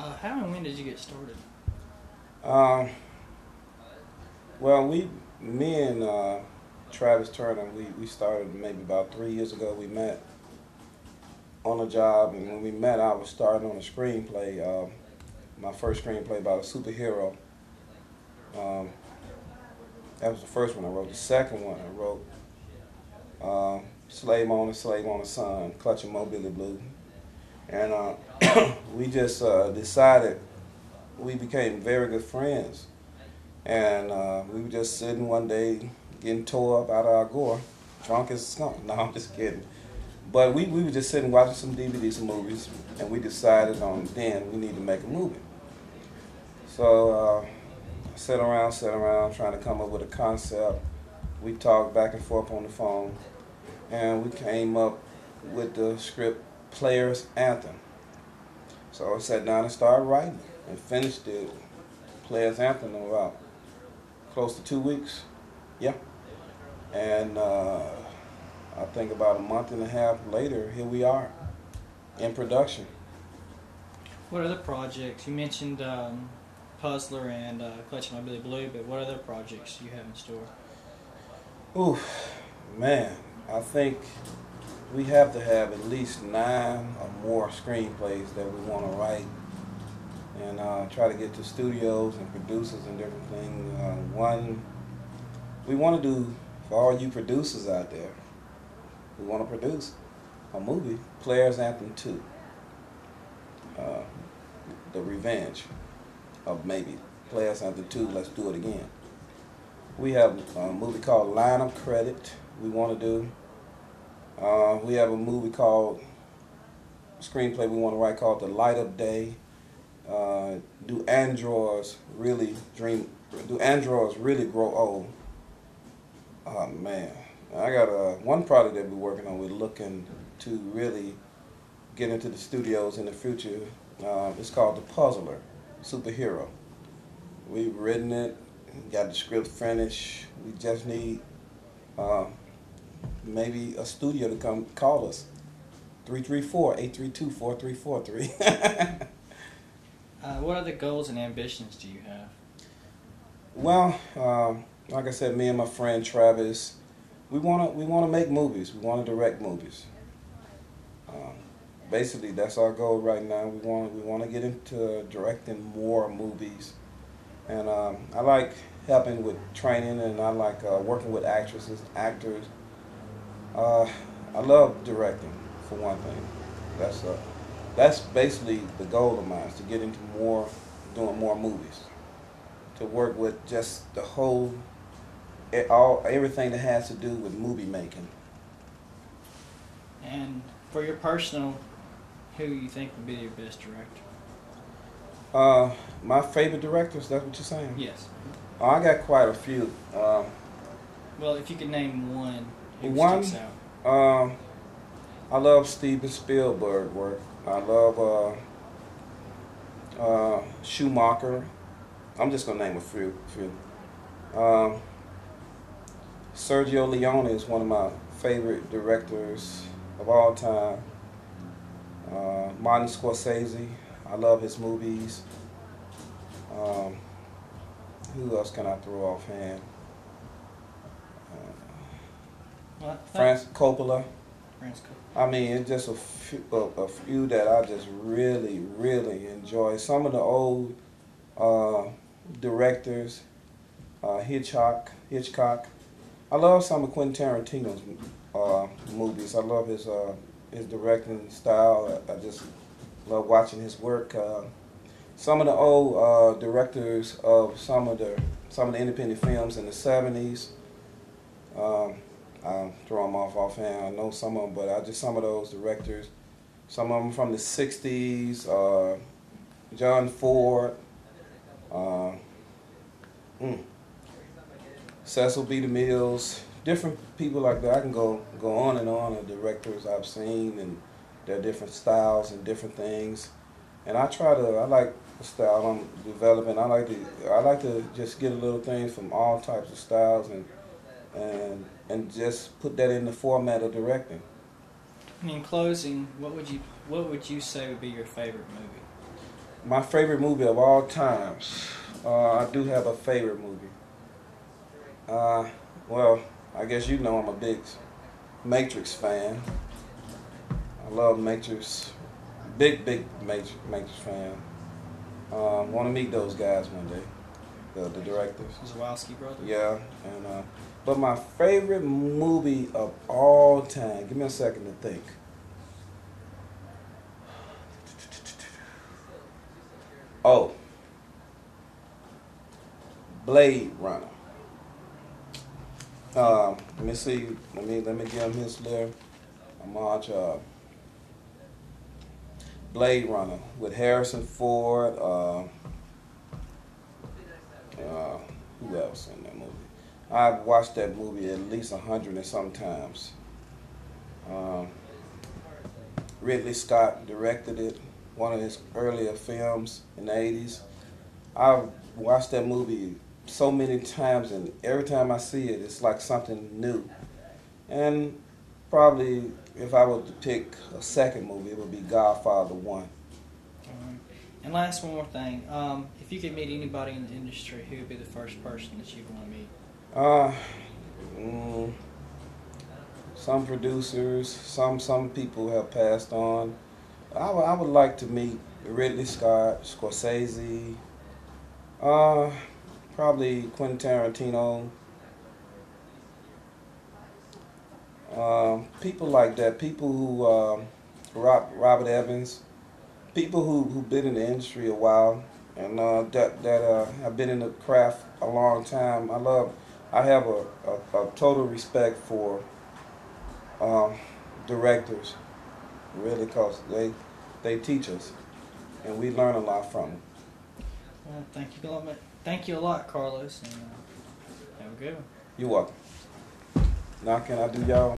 Uh, how and when did you get started? Um, well, we, me and uh, Travis Turner, we, we started maybe about three years ago. We met on a job, and when we met, I was starting on a screenplay. Uh, my first screenplay about a superhero. Um, that was the first one I wrote. The second one I wrote, uh, Slave Owner, Slave Owner Son, Clutching Mo Billy Blue. And uh, we just uh, decided, we became very good friends. And uh, we were just sitting one day, getting tore up out of our gore, drunk as skunk. No, I'm just kidding. But we, we were just sitting watching some DVDs, some movies, and we decided on then we need to make a movie. So uh, sat around, sat around, trying to come up with a concept. We talked back and forth on the phone, and we came up with the script Players Anthem. So I sat down and started writing and finished the Players Anthem in about close to two weeks. Yeah. And uh, I think about a month and a half later, here we are in production. What other projects? You mentioned um, Puzzler and uh, Clutching My Billy Blue, but what other projects do you have in store? Ooh, man, I think we have to have at least nine or more screenplays that we want to write and uh, try to get to studios and producers and different things. Uh, one, we want to do, for all you producers out there, we want to produce a movie, Players Anthem 2. Uh, the Revenge of maybe Players Anthem 2, Let's Do It Again. We have a movie called Line of Credit we want to do. Uh, we have a movie called, screenplay we want to write called The Light of Day. Uh, do androids really dream, do androids really grow old? Oh man, I got a, one project that we're working on, we're looking to really get into the studios in the future. Uh, it's called The Puzzler, Superhero. We've written it, got the script finished. We just need uh, maybe a studio to come call us. 334-832-4343. uh, what other goals and ambitions do you have? Well, um, like I said, me and my friend Travis, we want to we want to make movies. We want to direct movies. Um, basically, that's our goal right now. We want we want to get into directing more movies, and um, I like helping with training, and I like uh, working with actresses, actors. Uh, I love directing, for one thing. That's uh, that's basically the goal of mine is to get into more, doing more movies, to work with just the whole, all everything that has to do with movie making. And for your personal, who you think would be your best director? Uh, my favorite directors. That's what you're saying. Yes. Oh, I got quite a few. Um, well, if you could name one, one. Um, I love Steven Spielberg work. I love uh, uh, Schumacher. I'm just gonna name a few. few. Um, Sergio Leone is one of my favorite directors of all time. Uh, Martin Scorsese, I love his movies. Um, who else can I throw offhand? Well, France Coppola. France Coppola. I mean, it's just a few, a, a, few that I just really, really enjoy. Some of the old uh, directors, uh, Hitchcock, Hitchcock. I love some of Quentin Tarantino's uh, movies. I love his uh, his directing style. I, I, just love watching his work. Uh, some of the old uh, directors of some of the some of the independent films in the '70s. Um, I throw them off offhand. I know some of them, but I just some of those directors. Some of them from the '60s. Uh, John Ford. Uh, mm, Cecil B. DeMille's. Different people like that. I can go go on and on of directors I've seen and their different styles and different things. And I try to. I like the style I'm developing. I like to. I like to just get a little things from all types of styles and and and just put that in the format of directing. In closing, what would you what would you say would be your favorite movie? my favorite movie of all times. Uh, I do have a favorite movie. Uh, well, I guess you know I'm a big Matrix fan. I love Matrix. Big, big Matrix, Matrix fan. Um, Want to meet those guys one day, the, the directors. Wachowski brothers. Yeah, and uh, but my favorite movie of all time. Give me a second to think. Oh, Blade Runner. Um, let me see. Let me let me give him his little homage. Uh, Blade Runner with Harrison Ford. Uh, who else in that movie? I've watched that movie at least a hundred and some times. Um, Ridley Scott directed it, one of his earlier films in the 80s. I've watched that movie so many times, and every time I see it, it's like something new. And probably if I were to pick a second movie, it would be Godfather 1. And last one more thing. Um, if you could meet anybody in the industry, who would be the first person that you'd want to meet? Uh, mm, some producers, some some people have passed on. I would- I would like to meet Ridley Scott, Scorsese, uh, probably Quentin Tarantino. Um, people like that, people who um, Rob, Robert Evans, people who who've been in the industry a while and uh, that that uh, have been in the craft a long time. I love. I have a, a, a total respect for um, directors, really, cause they they teach us, and we learn a lot from them. Well, thank you a lot. Thank you a lot, Carlos, and uh, have a good one. You're welcome. Now can I do y'all?